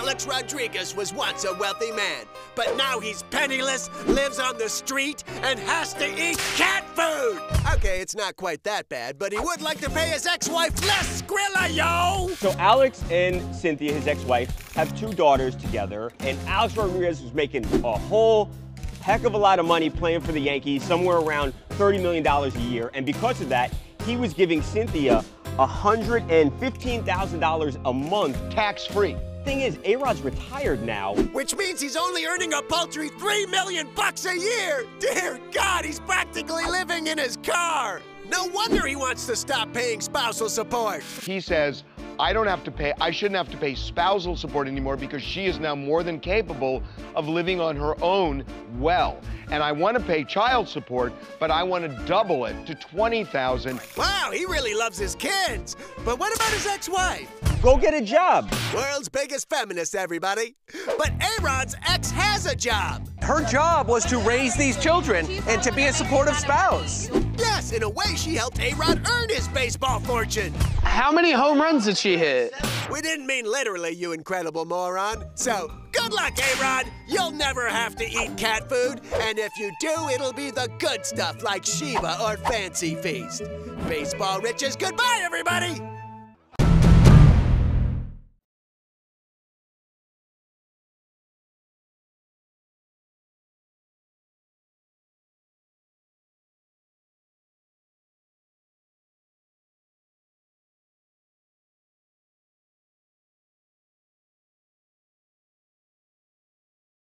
Alex Rodriguez was once a wealthy man, but now he's penniless, lives on the street, and has to eat cat food. Okay, it's not quite that bad, but he would like to pay his ex-wife less Skrilla, yo! So Alex and Cynthia, his ex-wife, have two daughters together, and Alex Rodriguez was making a whole heck of a lot of money playing for the Yankees, somewhere around $30 million a year, and because of that, he was giving Cynthia $115,000 a month Tax-free. Thing is, A-Rod's retired now. Which means he's only earning a paltry three million bucks a year! Dear God, he's practically living in his car! No wonder he wants to stop paying spousal support. He says, I don't have to pay, I shouldn't have to pay spousal support anymore because she is now more than capable of living on her own well. And I want to pay child support, but I want to double it to 20,000. Wow, he really loves his kids. But what about his ex-wife? Go get a job. World's biggest feminist, everybody. But A-Rod's ex has a job. Her job was to raise these children and to be a supportive spouse. Yes, in a way, she helped A-Rod earn his baseball fortune. How many home runs did she hit? We didn't mean literally, you incredible moron. So, good luck, A-Rod. You'll never have to eat cat food. And if you do, it'll be the good stuff like Sheba or Fancy Feast. Baseball riches, goodbye, everybody!